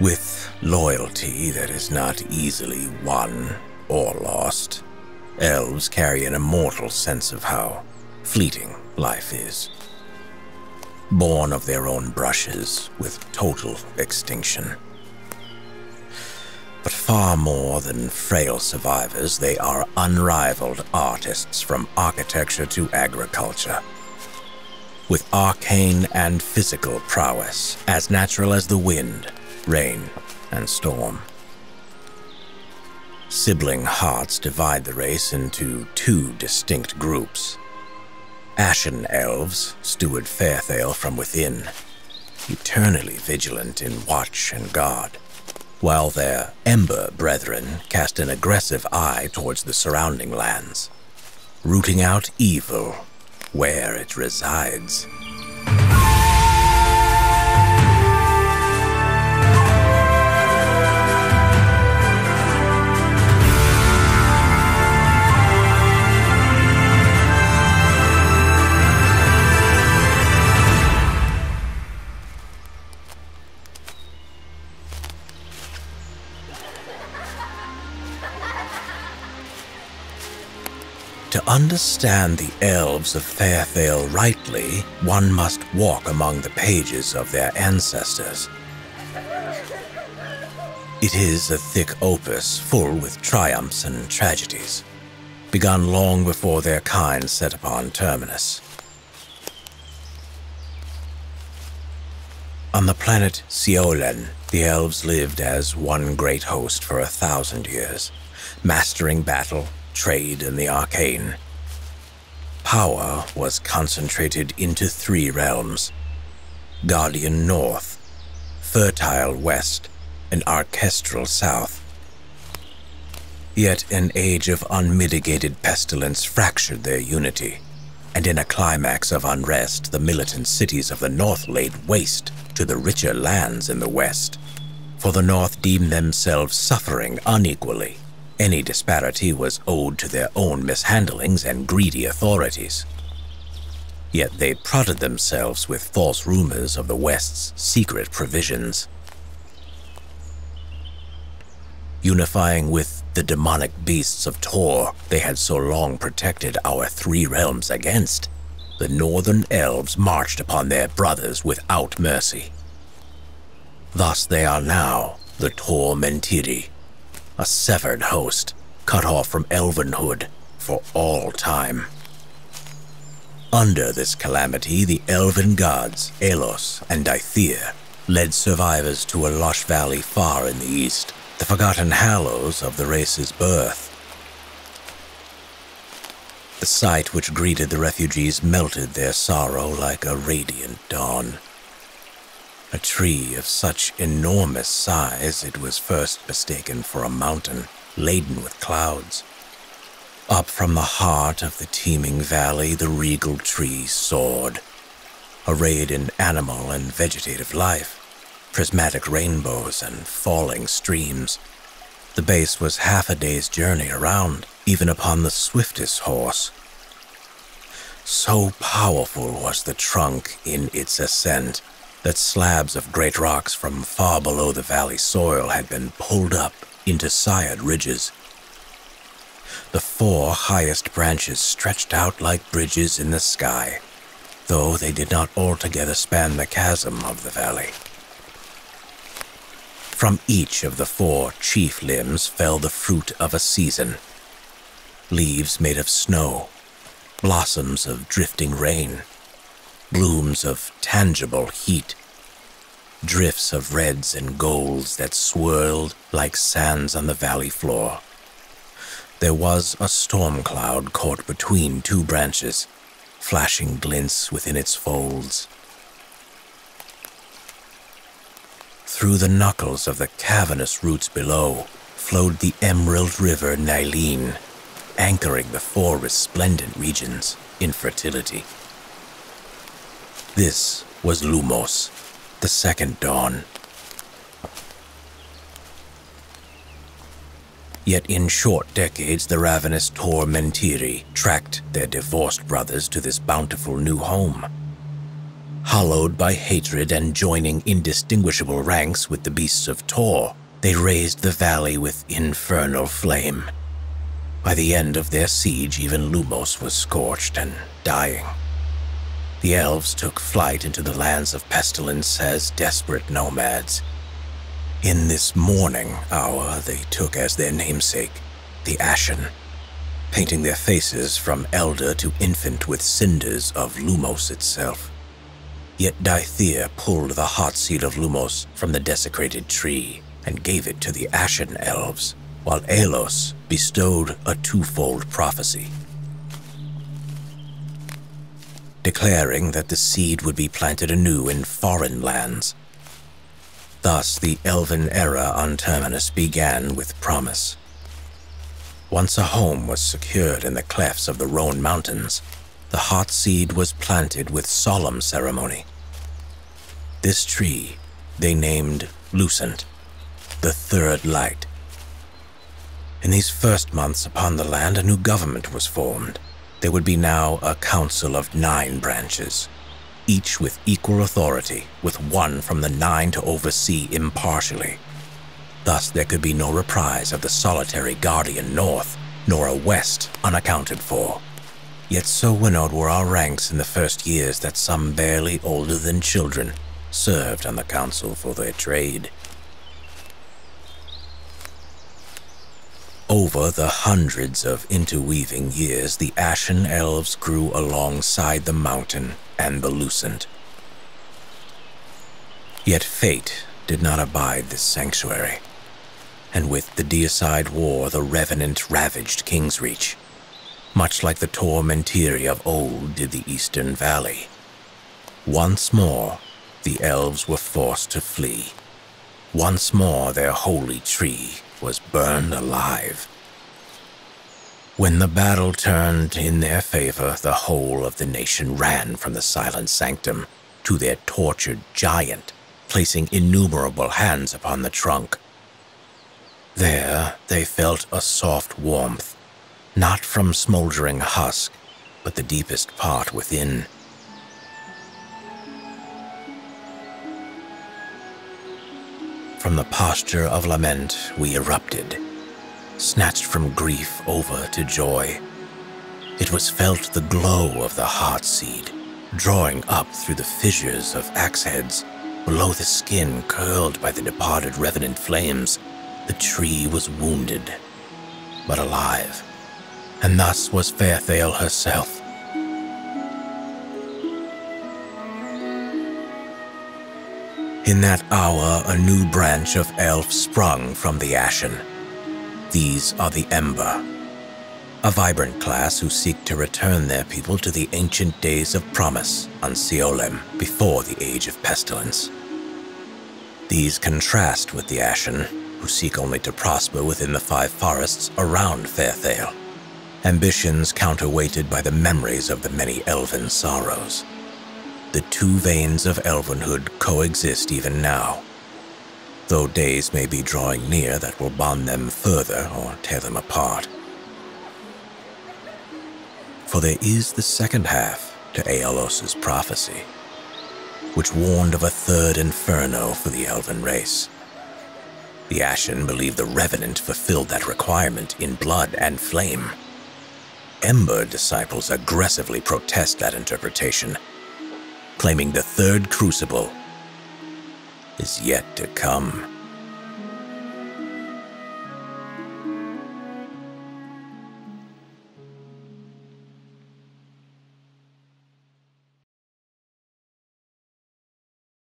With loyalty that is not easily won or lost, elves carry an immortal sense of how fleeting life is. Born of their own brushes with total extinction. But far more than frail survivors, they are unrivaled artists from architecture to agriculture. With arcane and physical prowess, as natural as the wind, rain, and storm. Sibling hearts divide the race into two distinct groups. Ashen elves steward Faerthale from within, eternally vigilant in watch and guard while their Ember brethren cast an aggressive eye towards the surrounding lands, rooting out evil where it resides. Understand the elves of Faerthale rightly, one must walk among the pages of their ancestors. It is a thick opus full with triumphs and tragedies, begun long before their kind set upon Terminus. On the planet S'iolaen, the elves lived as one great host for a thousand years, mastering battle, trade in the arcane. Power was concentrated into three realms Guardian North, Fertile West, and Orchestral South. Yet an age of unmitigated pestilence fractured their unity, and in a climax of unrest, the militant cities of the North laid waste to the richer lands in the West. For the North deemed themselves suffering unequally any disparity was owed to their own mishandlings and greedy authorities. Yet they prodded themselves with false rumors of the West's secret provisions. Unifying with the demonic beasts of Tor they had so long protected our three realms against, the northern elves marched upon their brothers without mercy. Thus they are now the Tor Mentiri, a severed host, cut off from elvenhood for all time. Under this calamity, the elven gods, Aelos and Dythir, led survivors to a lush valley far in the east, the forgotten hallows of the race's birth. The sight which greeted the refugees melted their sorrow like a radiant dawn. A tree of such enormous size it was first mistaken for a mountain laden with clouds. Up from the heart of the teeming valley, the regal tree soared, arrayed in animal and vegetative life, prismatic rainbows and falling streams. The base was half a day's journey around, even upon the swiftest horse. So powerful was the trunk in its ascent that slabs of great rocks from far below the valley soil had been pulled up into side ridges. The four highest branches stretched out like bridges in the sky, though they did not altogether span the chasm of the valley. From each of the four chief limbs fell the fruit of a season leaves made of snow, blossoms of drifting rain, blooms of tangible heat, drifts of reds and golds that swirled like sands on the valley floor. There was a storm cloud caught between two branches, flashing glints within its folds. Through the knuckles of the cavernous roots below flowed the emerald river Nylene, anchoring the four resplendent regions in fertility. This was Lumos, the second dawn. Yet in short decades, the ravenous Tor Mentiri tracked their divorced brothers to this bountiful new home. Hollowed by hatred and joining indistinguishable ranks with the beasts of Tor, they razed the valley with infernal flame. By the end of their siege, even Lumos was scorched and dying. The elves took flight into the lands of pestilence as desperate nomads. In this mourning hour, they took as their namesake the Ashen, painting their faces from elder to infant with cinders of Lumos itself. Yet Dythir pulled the hot seed of Lumos from the desecrated tree and gave it to the Ashen Elves, while Aelos bestowed a twofold prophecy. Declaring that the seed would be planted anew in foreign lands. Thus, the Elven era on Terminus began with promise. Once a home was secured in the clefts of the Rhone Mountains, the hot seed was planted with solemn ceremony. This tree they named Lucent, the Third Light. In these first months upon the land, a new government was formed. There would be now a council of nine branches, each with equal authority, with one from the nine to oversee impartially. Thus, there could be no reprise of the solitary guardian north, nor a west unaccounted for. Yet so winnowed were our ranks in the first years that some barely older than children served on the council for their trade. Over the hundreds of interweaving years, the Ashen Elves grew alongside the mountain and the Lucent. Yet fate did not abide this sanctuary and with the Deicide War, the Revenant ravaged Kingsreach, much like the Tormentiri of old did the Eastern Valley. Once more, the elves were forced to flee. Once more, their holy tree was burned alive. When the battle turned in their favor, the whole of the nation ran from the silent sanctum to their tortured giant, placing innumerable hands upon the trunk there, they felt a soft warmth, not from smoldering husk, but the deepest part within. From the posture of lament, we erupted, snatched from grief over to joy. It was felt the glow of the heart seed, drawing up through the fissures of axe heads, below the skin curled by the departed revenant flames the tree was wounded, but alive, and thus was Faerthale herself. In that hour, a new branch of elf sprung from the Ashen. These are the Ember, a vibrant class who seek to return their people to the ancient days of promise on S'iolaen before the Age of Pestilence. These contrast with the Ashen, who seek only to prosper within the five forests around Faerthale. Ambitions counterweighted by the memories of the many elven sorrows. The two veins of elvenhood coexist even now, though days may be drawing near that will bond them further or tear them apart. For there is the second half to Aelos's prophecy, which warned of a third inferno for the elven race. The Ashen believe the Revenant fulfilled that requirement in blood and flame. Ember disciples aggressively protest that interpretation, claiming the third crucible is yet to come.